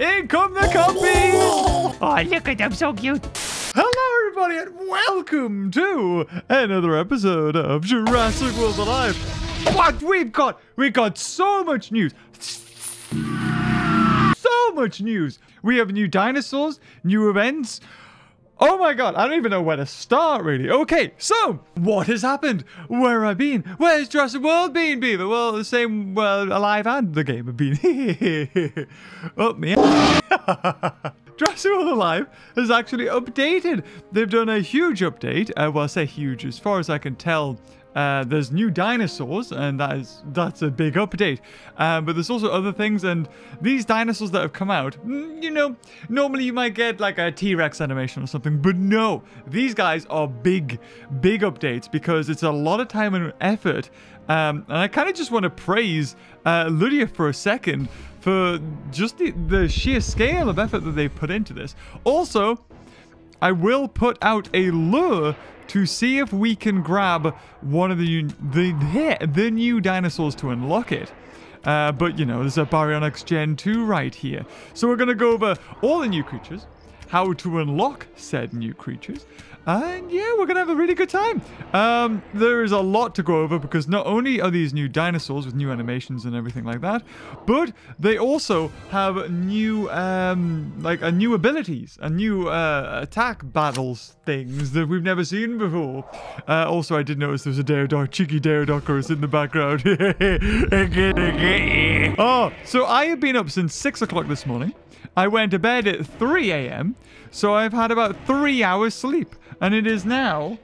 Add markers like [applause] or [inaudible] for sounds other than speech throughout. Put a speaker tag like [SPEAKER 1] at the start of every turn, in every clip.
[SPEAKER 1] In come the compy!
[SPEAKER 2] Oh, look at them, so cute.
[SPEAKER 1] Hello, everybody, and welcome to another episode of Jurassic World Alive. What we've got, we got so much news. So much news. We have new dinosaurs, new events. Oh my god, I don't even know where to start, really. Okay, so, what has happened? Where have I been? Where's Jurassic World been, Beaver? Well, the same, well, alive and the game have been. [laughs] oh, me. [laughs] Jurassic World Alive has actually updated. They've done a huge update. Uh, well, I say huge, as far as I can tell, uh, there's new dinosaurs, and that is that's a big update. Uh, but there's also other things, and these dinosaurs that have come out, mm, you know, normally you might get like a T-Rex animation or something, but no, these guys are big, big updates because it's a lot of time and effort. Um, and I kind of just want to praise uh, Ludia for a second for just the, the sheer scale of effort that they've put into this. Also, I will put out a lure to see if we can grab one of the the the new dinosaurs to unlock it. Uh, but you know, there's a Baryonyx Gen 2 right here. So we're gonna go over all the new creatures, how to unlock said new creatures, and yeah, we're going to have a really good time. Um, there is a lot to go over because not only are these new dinosaurs with new animations and everything like that, but they also have new, um, like, new abilities, a new uh, attack battles things that we've never seen before. Uh, also, I did notice there's a Daeodon, cheeky Daeodocarus in the background. [laughs] oh, so I have been up since 6 o'clock this morning. I went to bed at 3 a.m., so I've had about three hours sleep. And it is now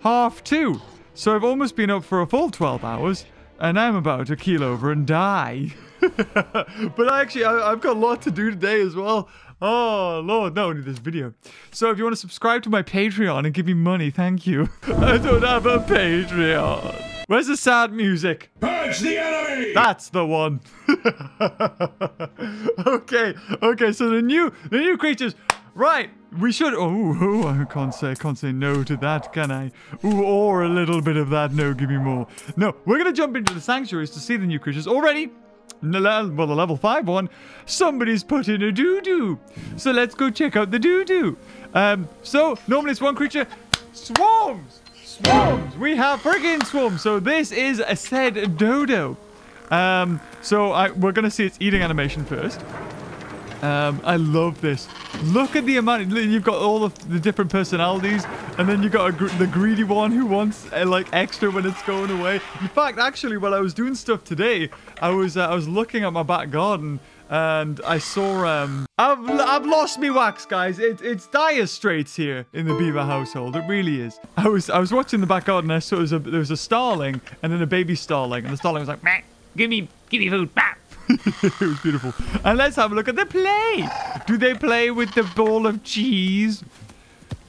[SPEAKER 1] half two. So I've almost been up for a full 12 hours, and I'm about to keel over and die. [laughs] but I actually, I, have got a lot to do today as well. Oh, Lord, not only this video. So if you want to subscribe to my Patreon and give me money, thank you. [laughs] I don't have a Patreon. Where's the sad music?
[SPEAKER 3] Purge the enemy!
[SPEAKER 1] That's the one. [laughs] okay, okay, so the new the new creatures Right, we should. Oh, oh, I can't say, can't say no to that, can I? Ooh, or a little bit of that. No, give me more. No, we're gonna jump into the sanctuaries to see the new creatures already. Well, the level 5 one, somebody's put in a doo-doo. So let's go check out the doo-doo. Um, so, normally it's one creature. Swarms! Swarms! We have friggin' swarms. So this is a said dodo. Um, so I, we're going to see its eating animation first. Um, I love this. Look at the amount. You've got all of the different personalities, and then you've got gr the greedy one who wants uh, like extra when it's going away. In fact, actually, while I was doing stuff today, I was uh, I was looking at my back garden, and I saw um I've I've lost me wax, guys. It, it's dire straits here in the beaver household. It really is. I was I was watching the back garden. I saw there was a, there was a starling and then a baby starling, and the starling was like, Meh, "Give me give me food." Bah. [laughs] it was beautiful. And let's have a look at the play. Do they play with the ball of cheese?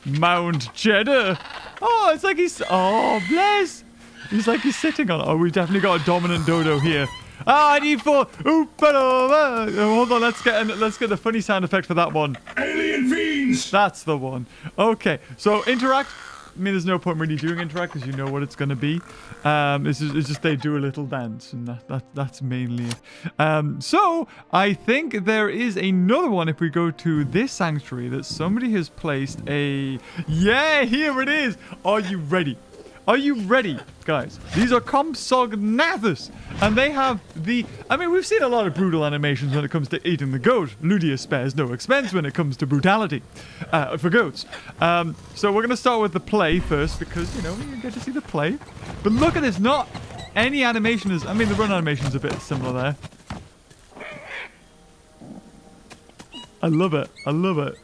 [SPEAKER 1] Mount Cheddar. Oh, it's like he's... Oh, bless. He's like he's sitting on... Oh, we've definitely got a dominant dodo here. Ah, I need four. Oh, hold on. Let's get let's get the funny sound effect for that one.
[SPEAKER 3] Alien fiends.
[SPEAKER 1] That's the one. Okay, so interact. I mean, there's no point really doing interact because you know what it's going to be. Um, it's, just, it's just they do a little dance, and that, that that's mainly it. Um, so, I think there is another one if we go to this sanctuary that somebody has placed a... Yeah, here it is! Are you ready? Are you ready, guys? These are Compsognathus, and they have the... I mean, we've seen a lot of brutal animations when it comes to eating the goat. Ludia spares no expense when it comes to brutality uh, for goats. Um, so we're going to start with the play first, because, you know, we get to see the play. But look at this, not any animation is... I mean, the run animation is a bit similar there. I love it. I love it.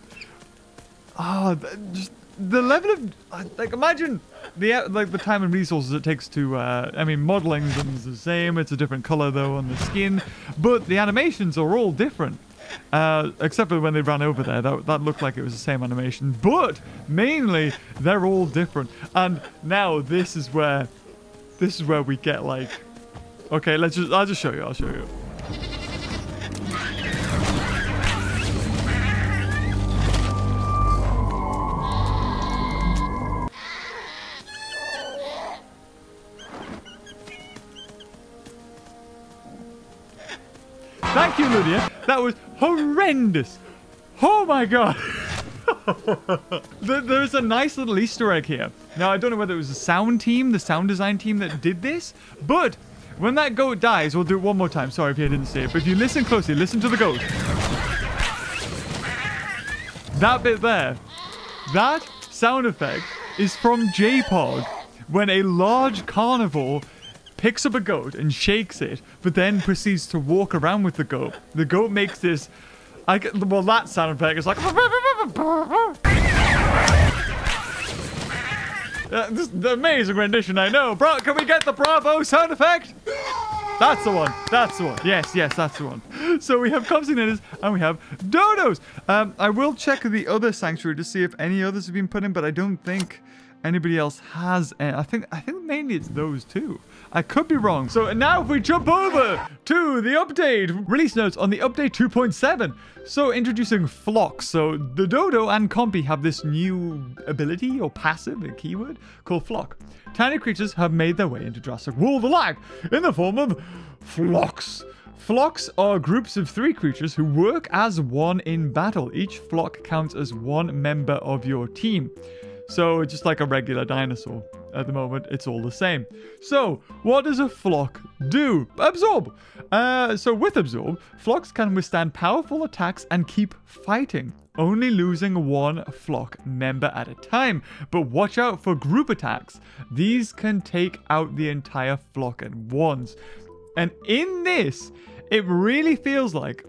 [SPEAKER 1] Oh, just the level of like imagine the like the time and resources it takes to uh, I mean modeling is the same it's a different color though on the skin but the animations are all different. Uh, except for when they ran over there that, that looked like it was the same animation but mainly they're all different. And now this is where this is where we get like okay let's just I'll just show you I'll show you Thank you, Ludia. That was horrendous. Oh my god. [laughs] There's a nice little Easter egg here. Now, I don't know whether it was the sound team, the sound design team that did this, but when that goat dies, we'll do it one more time. Sorry if you didn't see it, but if you listen closely, listen to the goat. That bit there, that sound effect is from J-Pog when a large carnivore picks up a goat and shakes it, but then proceeds to walk around with the goat. The goat makes this. I, get- well, that sound effect is like. Uh, this is the amazing rendition, I know. Bro, can we get the Bravo sound effect? That's the one. That's the one. Yes, yes, that's the one. So we have Compsognathus and we have Dodos. Um, I will check the other sanctuary to see if any others have been put in, but I don't think anybody else has. any. I think I think mainly it's those two. I could be wrong. So now if we jump over to the update, release notes on the update 2.7. So introducing flocks. So the Dodo and Compy have this new ability or passive, a keyword, called flock. Tiny creatures have made their way into Jurassic World alive in the form of flocks. Flocks are groups of three creatures who work as one in battle. Each flock counts as one member of your team. So just like a regular dinosaur. At the moment, it's all the same. So, what does a flock do? Absorb. Uh, so with absorb, flocks can withstand powerful attacks and keep fighting, only losing one flock member at a time. But watch out for group attacks. These can take out the entire flock at once. And in this, it really feels like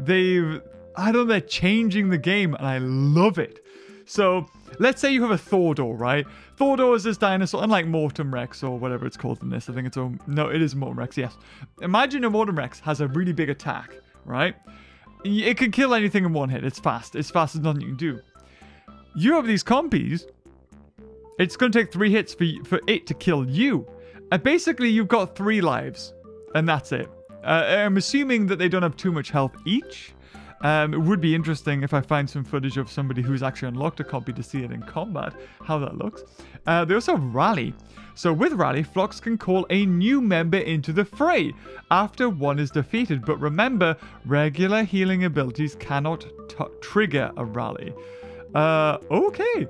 [SPEAKER 1] they've I don't know, they're changing the game and I love it. So let's say you have a Thordor, right? Thordor is this dinosaur, unlike Mortem Rex or whatever it's called in this. I think it's a no, it is Mortem Rex, yes. Imagine a Mortem Rex has a really big attack, right? It can kill anything in one hit. It's fast. It's fast as nothing you can do. You have these compies. It's going to take three hits for for it to kill you. And basically, you've got three lives, and that's it. Uh, I'm assuming that they don't have too much health each. Um, it would be interesting if I find some footage of somebody who's actually unlocked a compy to see it in combat, how that looks. Uh, they also have Rally. So with Rally, Flocks can call a new member into the fray after one is defeated. But remember, regular healing abilities cannot trigger a Rally. Uh, okay.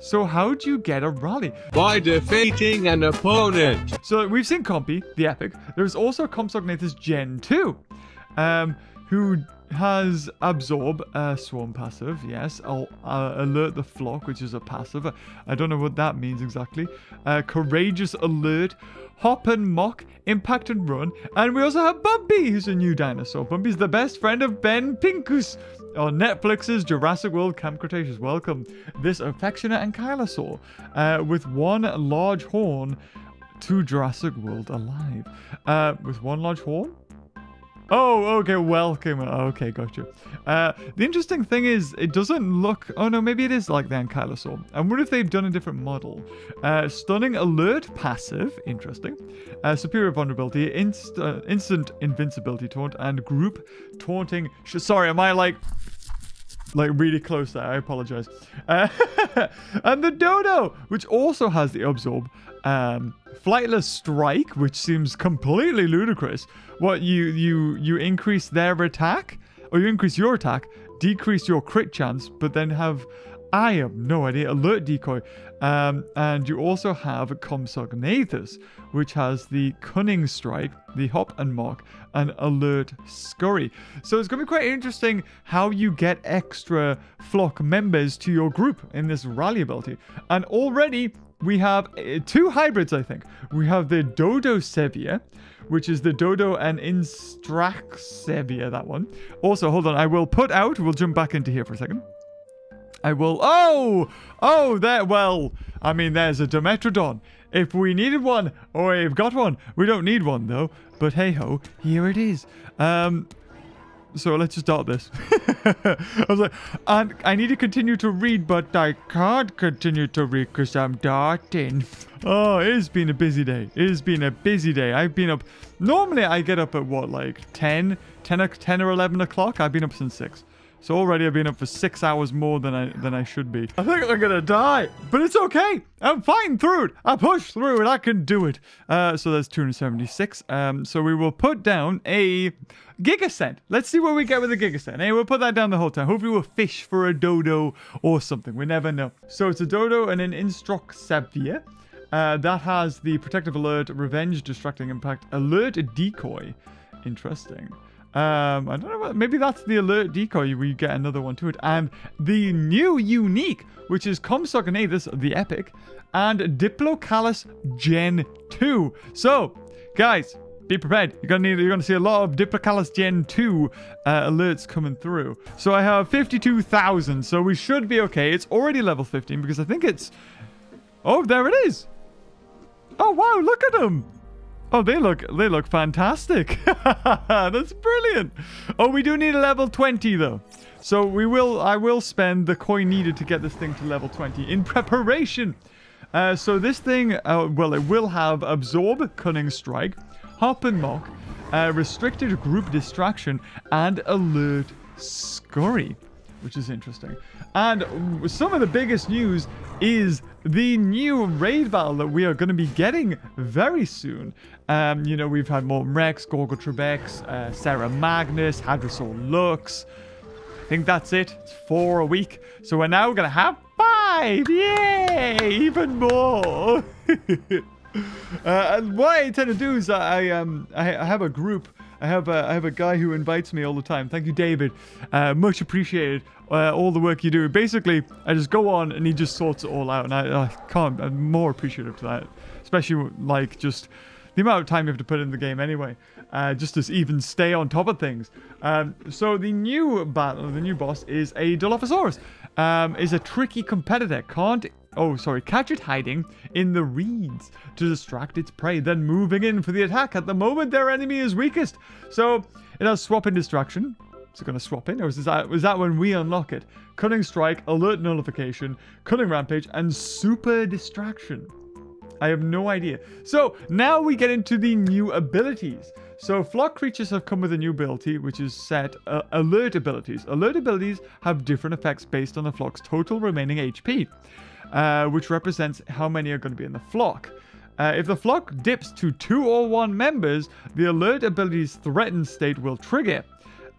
[SPEAKER 1] So how do you get a Rally?
[SPEAKER 4] by defeating an opponent.
[SPEAKER 1] So we've seen Compy, the epic. There's also Compsognathus Gen 2, um, who has Absorb, uh, Swarm passive, yes. I'll uh, Alert the Flock, which is a passive. I don't know what that means exactly. Uh, Courageous Alert, Hop and Mock, Impact and Run. And we also have Bumpy, who's a new dinosaur. Bumpy's the best friend of Ben Pincus on Netflix's Jurassic World Camp Cretaceous. Welcome this affectionate ankylosaur uh, with one large horn to Jurassic World alive. Uh, with one large horn? Oh, okay, welcome. Okay, gotcha. Uh, the interesting thing is, it doesn't look. Oh no, maybe it is like the Ankylosaur. I wonder if they've done a different model. Uh, stunning alert passive, interesting. Uh, superior vulnerability, inst- uh, instant invincibility taunt, and group taunting. Sorry, am I like like really close there. I apologize. Uh, [laughs] and the dodo, which also has the absorb, um, flightless strike, which seems completely ludicrous. What you you you increase their attack, or you increase your attack, decrease your crit chance, but then have I have no idea alert decoy. Um, and you also have Compsognathus, which has the cunning strike, the hop and mock, and alert scurry. So it's going to be quite interesting how you get extra flock members to your group in this rally ability. And already we have uh, two hybrids, I think. We have the Dodo Sevia, which is the Dodo and Instraxevia, that one. Also, hold on, I will put out, we'll jump back into here for a second. I will. Oh, oh, there. Well, I mean, there's a Dimetrodon. If we needed one, or we've got one, we don't need one though. But hey ho, here it is. Um, so let's just start this. [laughs] I was like, I need to continue to read, but I can't continue to read because I'm darting. Oh, it has been a busy day. It has been a busy day. I've been up. Normally, I get up at what, like 10, 10, o- 10 or 11 o'clock? I've been up since 6. So already I've been up for six hours more than I than I should be. I think I'm gonna die, but it's okay. I'm fighting through it. I push through it. I can do it. Uh, so that's 276. Um, so we will put down a gigacent. Let's see what we get with a gigacent. Hey, we'll put that down the whole time. Hopefully we'll fish for a dodo or something. We never know. So it's a dodo and an Instruct Sabia. Uh, that has the protective alert, revenge, distracting impact, alert decoy. Interesting. Um, I don't know. What, maybe that's the alert decoy. We get another one to it, and the new unique, which is Compsognathus the Epic, and Diplocaulus Gen 2. So, guys, be prepared. You're gonna need. You're gonna see a lot of Diplocaulus Gen 2 uh, alerts coming through. So I have 52,000. So we should be okay. It's already level 15 because I think it's. Oh, there it is. Oh wow! Look at them. Oh, they look they look fantastic. [laughs] That's brilliant. Oh, we do need a level 20 though. So we will I will spend the coin needed to get this thing to level 20 in preparation. Uh, so this thing, uh, well, it will have Absorb, Cunning Strike, Hop and Mock, uh, Restricted Group Distraction, and Alert Scurry, which is interesting. And some of the biggest news is the new raid battle that we are going to be getting very soon. Um, you know, we've had Mortem Rex, Gorgo uh, Ceramagnus, Hadrosaur Lux. I think that's it. It's four a week. So we're now going to have five. Yay! Even more. [laughs] uh, and what I intend to do is I, um, I have a group. I have a, I have a guy who invites me all the time. Thank you, David. Uh, much appreciated. Uh, all the work you do. Basically, I just go on and he just sorts it all out. And I, I can't, I'm more appreciative to that. Especially like just the amount of time you have to put in the game anyway. Uh, just to even stay on top of things. Um, so the new battle, the new boss is a Dilophosaurus. Um, is a tricky competitor. Can't oh sorry, catch it hiding in the reeds to distract its prey, then moving in for the attack at the moment their enemy is weakest. So it has swap in distraction. Is it going to swap in, or is that, is that when we unlock it? Cunning Strike, Alert Nullification, Cunning Rampage, and Super Distraction. I have no idea. So now we get into the new abilities. So flock creatures have come with a new ability, which is set uh, alert abilities. Alert abilities have different effects based on the flock's total remaining HP, uh, which represents how many are going to be in the flock. Uh, if the flock dips to two or one members, the alert ability's threatened state will trigger.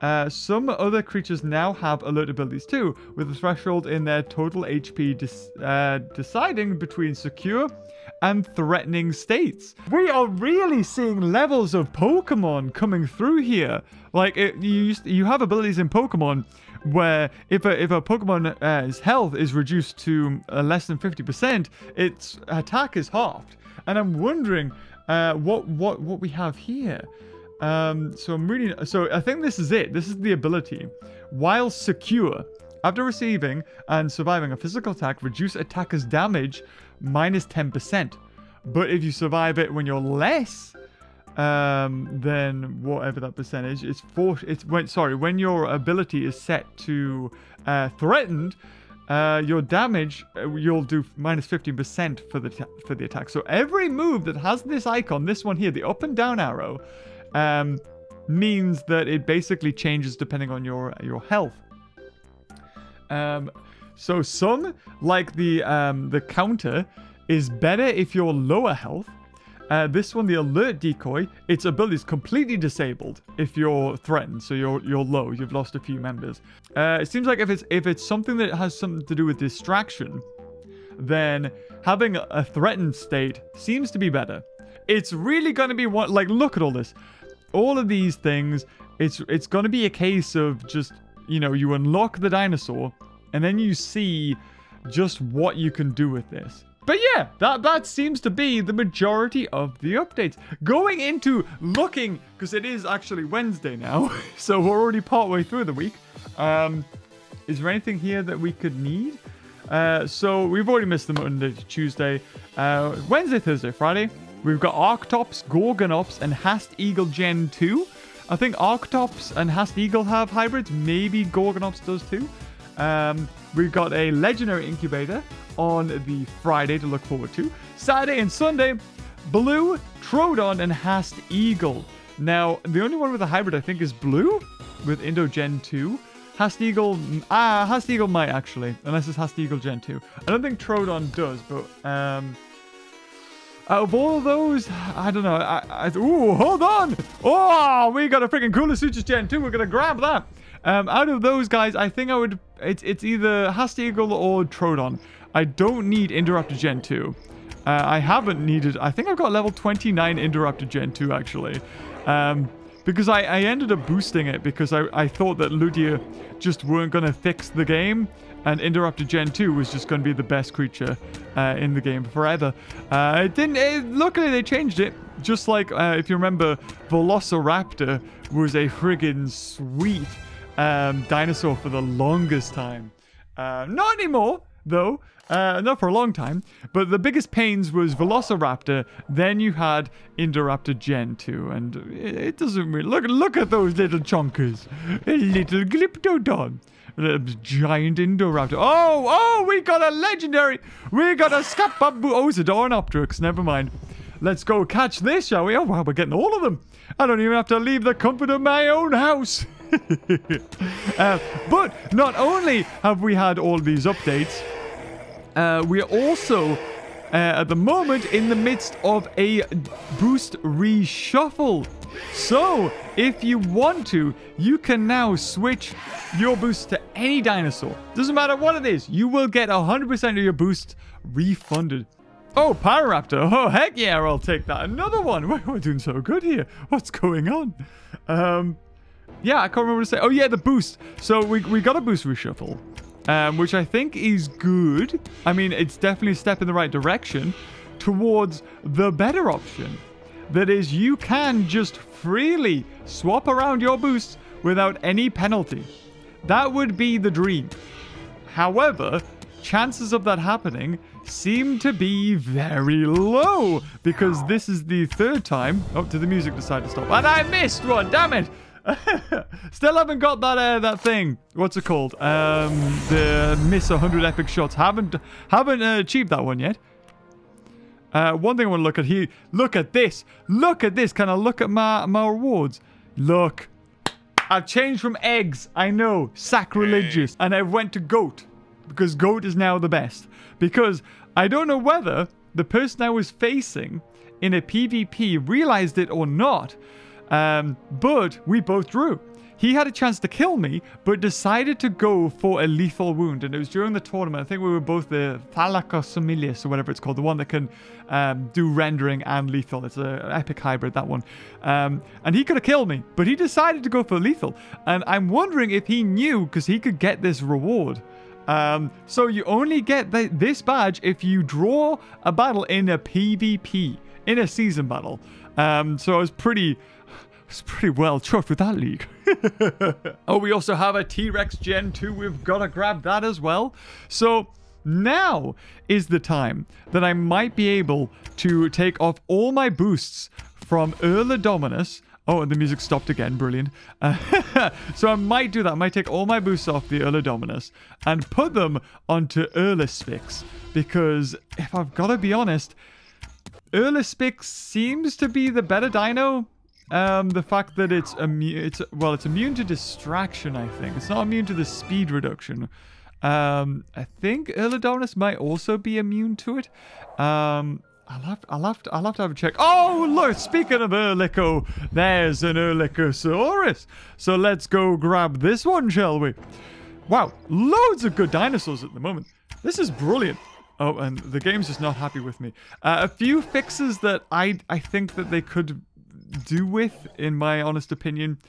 [SPEAKER 1] Uh, some other creatures now have alert abilities too, with a threshold in their total HP uh, deciding between secure and threatening states. We are really seeing levels of Pokemon coming through here. Like it, you, you have abilities in Pokemon where if a if a Pokemon's uh, health is reduced to uh, less than 50%, its attack is halved. And I'm wondering uh, what what what we have here. Um, so I'm reading. So I think this is it. This is the ability. While secure, after receiving and surviving a physical attack, reduce attacker's damage minus 10%. But if you survive it when you're less um, then whatever that percentage is, for it's when sorry when your ability is set to uh, threatened. Uh, your damage uh, you'll do minus 15% for the for the attack. So every move that has this icon, this one here, the up and down arrow, um, means that it basically changes depending on your your health. Um, so some, like the um, the counter, is better if you're lower health. Uh, this one, the alert decoy, its ability is completely disabled if you're threatened, so you're you're low, you've lost a few members. Uh, it seems like if it's if it's something that has something to do with distraction, then having a threatened state seems to be better. It's really going to be what like look at all this all of these things, it's it's going to be a case of just, you know, you unlock the dinosaur and then you see just what you can do with this. But yeah, that, that seems to be the majority of the updates. Going into looking, because it is actually Wednesday now, [laughs] so we're already partway through the week. Um, is there anything here that we could need? Uh, so we've already missed the Monday, Tuesday, uh, Wednesday, Thursday, Friday. We've got Arctops, Gorgonops, and Haast Eagle Gen 2. I think Arctops and Haast Eagle have hybrids. Maybe Gorgonops does too. Um, we've got a Legendary Incubator on the Friday to look forward to. Saturday and Sunday, Blue, Troodon, and Haast Eagle. Now, the only one with a hybrid I think is Blue with Indo Gen 2. Haast Eagle, ah, Haast Eagle might actually, unless it's Haast Eagle Gen 2. I don't think Troodon does, but um, of all those, I don't know. I, I, ooh, hold on! Oh, we got a freaking Koolasuchus Gen 2. We're gonna grab that. Um, out of those guys, I think I would. It's it's either Haast Eagle or Troodon. I don't need Indoraptor Gen 2. Uh, I haven't needed... I think I've got level 29 Indoraptor Gen 2, actually. Um, because I, I ended up boosting it because I, I thought that Ludia just weren't going to fix the game. And Indoraptor Gen 2 was just going to be the best creature uh, in the game forever. Uh, it didn't... It, luckily, they changed it. Just like, uh, if you remember, Velociraptor was a friggin' sweet um, dinosaur for the longest time. Uh, not anymore, though. Uh, not for a long time. But the biggest pains was Velociraptor. Then you had Indoraptor Gen 2. And it, it doesn't really... Look, look at those little chonkers. A [laughs] little Glyptodon. A giant Indoraptor. Oh, oh, we got a legendary. We got a Scapabu. Oh, it's a Dornopteryx. Never mind. Let's go catch this, shall we? Oh, wow, we're getting all of them. I don't even have to leave the comfort of my own house. [laughs] uh, but not only have we had all these updates, uh, we also, at the moment, in the midst of a boost reshuffle. So, if you want to, you can now switch your boost to any dinosaur. Doesn't matter what it is, you will get 100% of your boost refunded. Oh, Pyroraptor. Oh, heck yeah, I'll take that. Another one. [laughs] We're doing so good here. What's going on? Um, yeah, I can't remember to say. Oh, yeah, the boost. So we, we got a boost reshuffle um, which I think is good. I mean, it's definitely a step in the right direction towards the better option. That is, you can just freely swap around your boosts without any penalty. That would be the dream. However, chances of that happening seem to be very low because this is the third time. Oh, did the music decide to stop? And I missed one, damn it! [laughs] Still haven't got that uh, that thing. What's it called? Um, the miss 100 epic shots. Haven't haven't uh, achieved that one yet. Uh, one thing I want to look at here. Look at this. Look at this. Can I look at my my rewards? Look. I've changed from eggs. I know, sacrilegious, and I went to goat because goat is now the best. Because I don't know whether the person I was facing in a PvP realized it or not, um, but we both drew. He had a chance to kill me, but decided to go for a lethal wound. And it was during the tournament. I think we were both the Thalakosomilius or whatever it's called, the one that can um, do rendering and lethal. It's an epic hybrid, that one. Um, and he could have killed me, but he decided to go for lethal. And I'm wondering if he knew because he could get this reward. Um, so you only get the, this badge if you draw a battle in a PvP, in a season battle. Um, so I was pretty it's pretty well chuffed with that league. [laughs] oh, we also have a T-Rex Gen 2. We've got to grab that as well. So now is the time that I might be able to take off all my boosts from Erlidominus. Oh, and the music stopped again. Brilliant. Uh, [laughs] so I might do that. I might take all my boosts off the Erlidominus and put them onto Erlispix. Because if I've got to be honest, Erlispix seems to be the better dino um, the fact that it's immune, it's well, it's immune to distraction. I think it's not immune to the speed reduction. Um, I think Erlodonus might also be immune to it. Um, I'll have, I'll have to, I'll have to have a check. Oh, look! Speaking of Erliko, there's an Erlikosaurus. So let's go grab this one, shall we? Wow, loads of good dinosaurs at the moment. This is brilliant. Oh, and the game's just not happy with me. Uh, a few fixes that I I think that they could do with, in my honest opinion,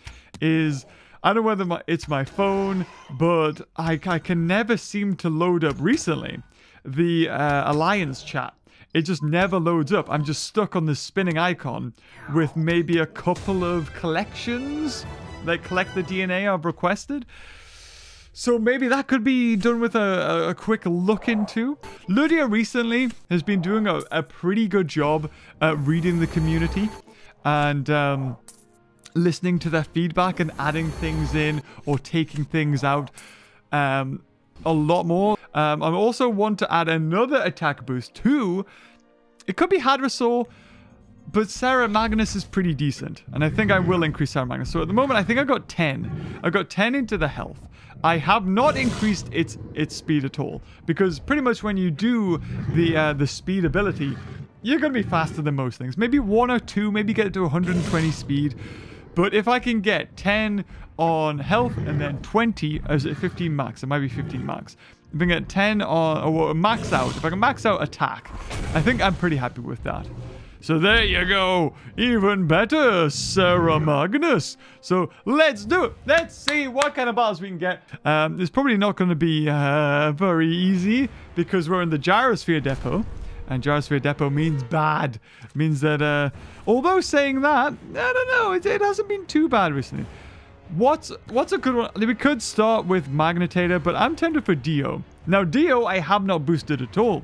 [SPEAKER 1] is I don't know whether my, it's my phone, but I, I can never seem to load up recently the uh, Alliance chat. It just never loads up. I'm just stuck on this spinning icon with maybe a couple of collections that collect the DNA I've requested. So maybe that could be done with a, a quick look into. Ludia recently has been doing a, a pretty good job at reading the community and um, listening to their feedback and adding things in or taking things out um, a lot more. Um, I also want to add another attack boost too. It could be Hadrosaur, but Ceramagnus is pretty decent, and I think I will increase Ceramagnus. So at the moment, I think I got 10. I got 10 into the health. I have not increased its its speed at all because pretty much when you do the uh, the speed ability, you're gonna be faster than most things. Maybe one or two, maybe get it to 120 speed. But if I can get 10 on health and then 20, or is it 15 max? It might be 15 max. If I can get 10 on, or max out, if I can max out attack, I think I'm pretty happy with that. So there you go. Even better, Ceramagnus. So let's do it. Let's see what kind of battles we can get. Um, it's probably not going to be uh, very easy because we're in the Gyrosphere Depot. And Gyrosphere Depot means bad. means that, uh, although saying that, I don't know, it, it hasn't been too bad recently. What's what's a good one? We could start with Magnetator, but I'm tempted for Dio. Now, Dio, I have not boosted at all.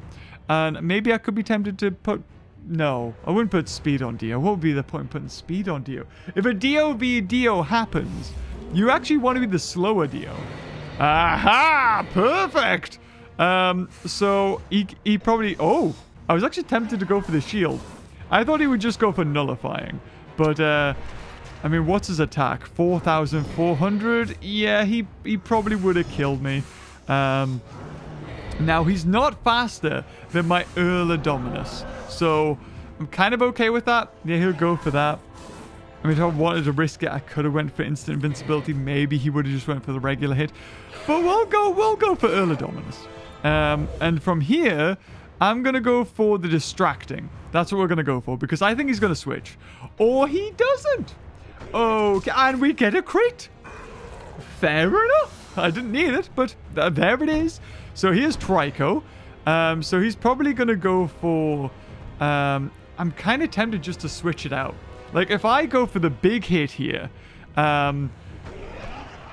[SPEAKER 1] And maybe I could be tempted to put no, I wouldn't put speed on Dio. What would be the point of putting speed on Dio? If a Dio v Dio happens, you actually want to be the slower Dio. Aha! Perfect! Um, so he, he probably... Oh, I was actually tempted to go for the shield. I thought he would just go for nullifying. But, uh, I mean, what's his attack? 4,400? Yeah, he, he probably would have killed me. Um, now, he's not faster than my Erlidominus. So I'm kind of okay with that. Yeah, he'll go for that. I mean, if I wanted to risk it, I could have went for instant invincibility. Maybe he would have just went for the regular hit. But we'll go, we'll go for Erlidominus. Um, and from here, I'm going to go for the distracting. That's what we're going to go for because I think he's going to switch. Or he doesn't. Okay, and we get a crit. Fair enough. I didn't need it, but th there it is. So here's Trico. Um, so he's probably going to go for um, I'm kind of tempted just to switch it out. Like, if I go for the big hit here, um,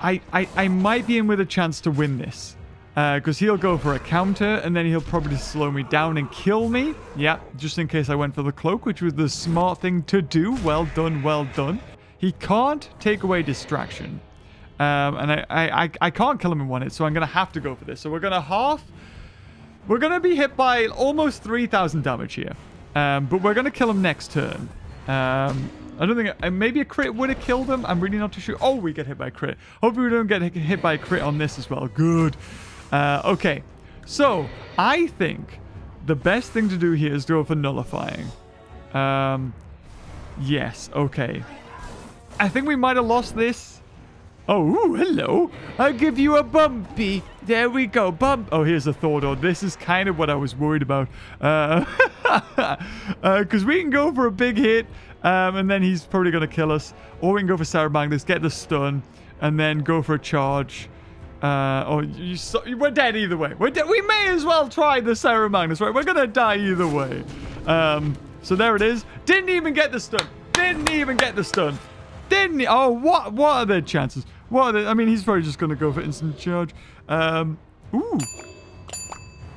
[SPEAKER 1] I, I, I might be in with a chance to win this. Because uh, he'll go for a counter, and then he'll probably slow me down and kill me. Yeah, just in case I went for the cloak, which was the smart thing to do. Well done, well done. He can't take away distraction. Um, and I, I, I can't kill him in one hit, so I'm going to have to go for this. So we're going to half... We're going to be hit by almost 3,000 damage here. Um, but we're going to kill him next turn. Um, I don't think... Uh, maybe a crit would have killed him. I'm really not too sure. Oh, we get hit by a crit. Hopefully we don't get hit by a crit on this as well. Good. Uh, okay. So, I think the best thing to do here is go for nullifying. Um, yes. Okay. I think we might have lost this. Oh, ooh, hello. I'll give you a bumpy. There we go. Bump. Oh, here's a Thordor. This is kind of what I was worried about. Because uh, [laughs] uh, we can go for a big hit, um, and then he's probably going to kill us. Or we can go for Ceramagnus, get the stun, and then go for a charge. Uh, oh, you we're dead either way. We're we may as well try the Sarah right? We're going to die either way. Um, so there it is. Didn't even get the stun. Didn't even get the stun. Didn't? Oh, what, what are the chances? What? I mean, he's probably just going to go for instant charge. Um, ooh.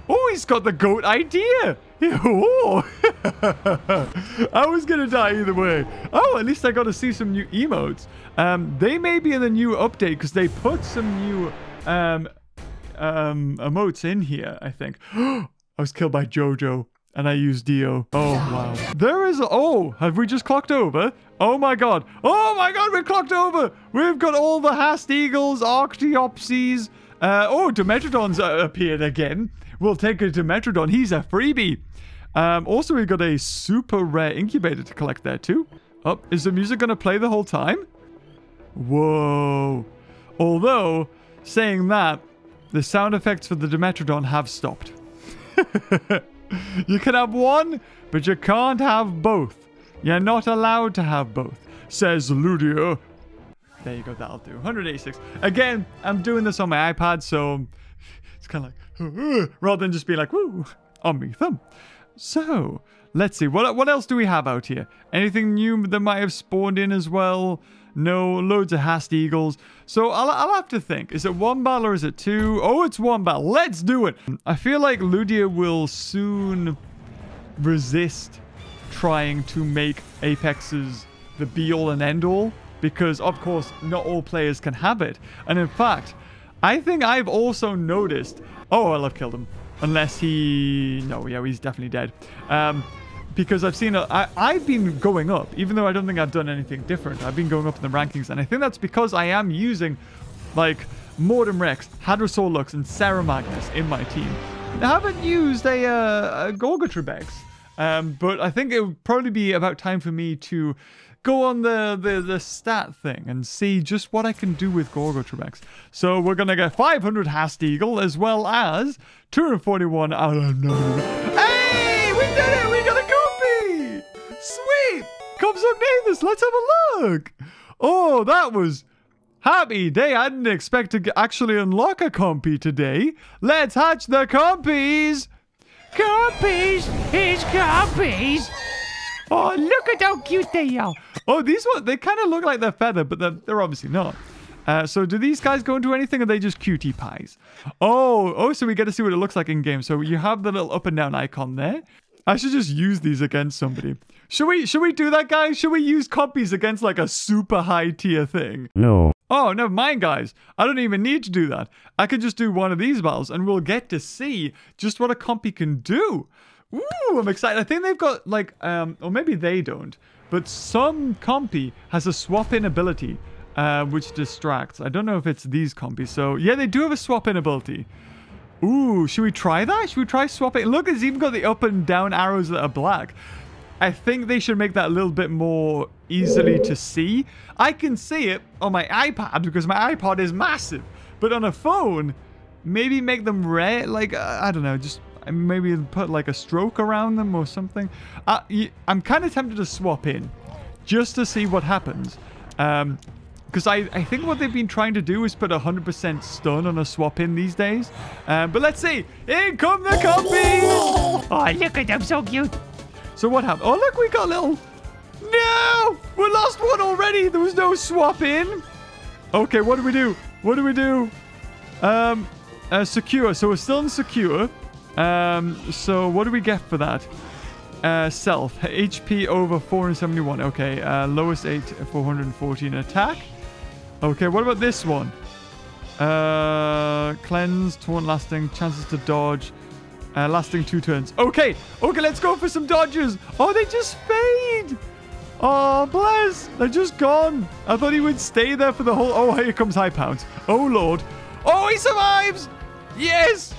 [SPEAKER 1] Oh, he's got the goat idea. Oh. [laughs] I was going to die either way. Oh, at least I got to see some new emotes. Um, they may be in the new update because they put some new um, um, emotes in here, I think. [gasps] I was killed by Jojo and I used Dio. Oh, wow. There is... Oh, have we just clocked over? Oh, my God. Oh, my God, we've clocked over. We've got all the Haast Eagles, Archaeopses. Uh, oh, Dimetrodon's uh, appeared again. We'll take a Dimetrodon. He's a freebie. Um, also, we've got a super rare incubator to collect there, too. Oh, is the music going to play the whole time? Whoa. Although, saying that, the sound effects for the Dimetrodon have stopped. [laughs] you can have one, but you can't have both. You're not allowed to have both, says Ludia. There you go, that'll do. 186. Again, I'm doing this on my iPad, so it's kind of like, [gasps] rather than just be like, woo, on me thumb. So, let's see. What, what else do we have out here? Anything new that might have spawned in as well? No, loads of Haast Eagles. So I'll, I'll have to think. Is it one battle or is it two? Oh, it's one battle. Let's do it. I feel like Ludia will soon resist trying to make Apexes the be-all and end-all. Because, of course, not all players can have it. And in fact, I think I've also noticed... Oh, I'll have killed him. Unless he... No, yeah, he's definitely dead. Um, because I've seen a, I, I've been going up, even though I don't think I've done anything different. I've been going up in the rankings, and I think that's because I am using like Mortem Rex, Hadrosaur and Ceramagnus in my team. I haven't used a, uh, a um, but I think it would probably be about time for me to go on the, the, the stat thing and see just what I can do with Gorgotrebax. So we're going to get 500 Haast Eagle as well as 241 out of no. Compsognathus, let's have a look! Oh, that was happy day. I didn't expect to actually unlock a compy today. Let's hatch the compies!
[SPEAKER 2] Compies! It's compies! Oh, look at how cute they are!
[SPEAKER 1] Oh, these ones, they kind of look like they're feather, but they're, they're obviously not. Uh, so do these guys go into anything or are they just cutie pies? Oh, oh, so we get to see what it looks like in game. So you have the little up and down icon there. I should just use these against somebody. Should we should we do that, guys? Should we use compies against like a super high tier thing?
[SPEAKER 5] No.
[SPEAKER 1] Oh, never mind, guys. I don't even need to do that. I could just do one of these battles and we'll get to see just what a compy can do. Ooh, I'm excited. I think they've got like, um, or maybe they don't, but some compy has a swap in ability, uh, which distracts. I don't know if it's these compies. So yeah, they do have a swap in ability. Ooh, should we try that? Should we try swapping? Look, it's even got the up and down arrows that are black. I think they should make that a little bit more easily to see. I can see it on my iPad because my iPod is massive. But on a phone, maybe make them red. Like, uh, I don't know, just uh, maybe put like a stroke around them or something. Uh, I'm kind of tempted to swap in just to see what happens. Um, because I, I think what they've been trying to do is put 100% stun on a swap in these days. Um, but let's see. In come the compies!
[SPEAKER 2] Oh, look at them, so cute!
[SPEAKER 1] So what happened? Oh, look, we got a little... No! We lost one already. There was no swap in. Okay, what do we do? What do we do? Um, uh, secure. So we're still in secure. Um, so what do we get for that? Uh, self. HP over 471. Okay, uh, lowest 8, 414 attack. Okay, what about this one? Uh, cleanse, taunt lasting, chances to dodge, uh, lasting two turns. Okay, okay, let's go for some dodges. Oh, they just fade. Oh, bless. They're just gone. I thought he would stay there for the whole... Oh, here comes High Pounds. Oh, Lord. Oh, he survives. Yes.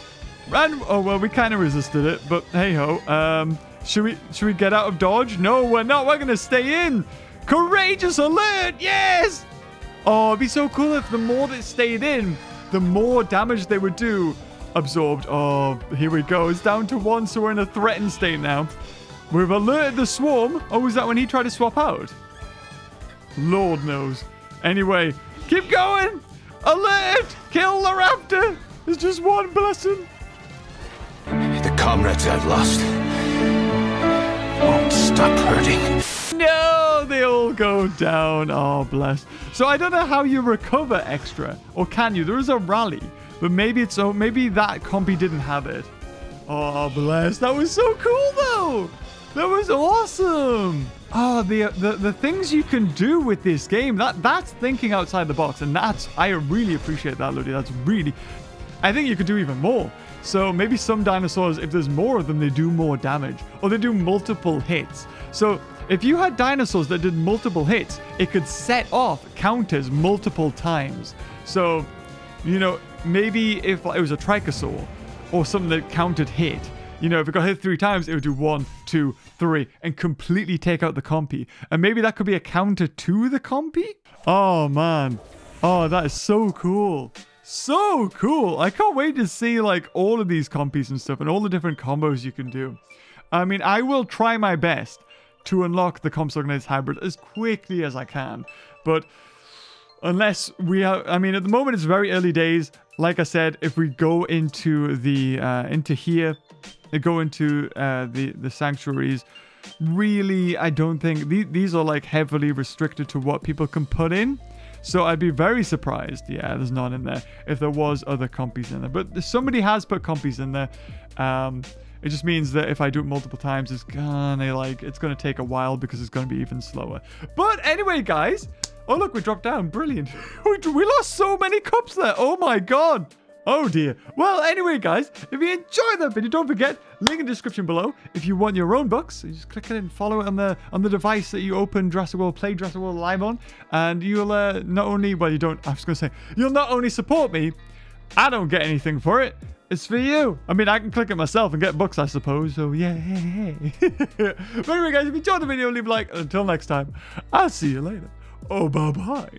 [SPEAKER 1] Ran... Oh, well, we kind of resisted it, but hey-ho. Um, should we, should we get out of dodge? No, we're not. We're going to stay in. Courageous alert. Yes. Oh, it'd be so cool if the more that stayed in, the more damage they would do absorbed. Oh, here we go. It's down to one, so we're in a threatened state now. We've alerted the swarm. Oh, was that when he tried to swap out? Lord knows. Anyway, keep going. Alert! Kill the raptor. There's just one blessing.
[SPEAKER 3] The comrades I've lost won't stop hurting.
[SPEAKER 1] No, they all go down. Oh, bless. So I don't know how you recover extra, or can you? There is a rally, but maybe it's oh, maybe that compy didn't have it. Oh, bless. That was so cool, though. That was awesome. Oh, the, the the things you can do with this game. That that's thinking outside the box, and that's I really appreciate that, Ludi. That's really. I think you could do even more. So maybe some dinosaurs, if there's more of them, they do more damage, or they do multiple hits. So if you had dinosaurs that did multiple hits, it could set off counters multiple times. So, you know, maybe if it was a trichosaur or something that counted hit, you know, if it got hit three times, it would do one, two, three, and completely take out the compy. And maybe that could be a counter to the compy? Oh, man. Oh, that is so cool. So cool. I can't wait to see, like, all of these compies and stuff and all the different combos you can do. I mean, I will try my best to unlock the Compsognathus hybrid as quickly as I can. But unless we have, I mean, at the moment it's very early days. Like I said, if we go into the uh, into here, uh, go into uh, the the sanctuaries, really, I don't think these are like heavily restricted to what people can put in. So I'd be very surprised. Yeah, there's none in there. If there was other compies in there, but somebody has put compies in there. Um, it just means that if I do it multiple times, it's gonna like it's gonna take a while because it's gonna be even slower. But anyway, guys. Oh look, we dropped down. Brilliant. [laughs] we, we lost so many cups there. Oh my god. Oh dear. Well, anyway, guys, if you enjoyed that video, don't forget link in the description below. If you want your own books, you just click it and follow it on the on the device that you open Jurassic World, play Jurassic World live on, and you'll uh, not only well, you don't. I was gonna say you'll not only support me, I don't get anything for it. It's for you. I mean, I can click it myself and get books, I suppose. So yeah. [laughs] but anyway, guys, if you enjoyed the video, leave a like. Until next time, I'll see you later. Oh, bye bye.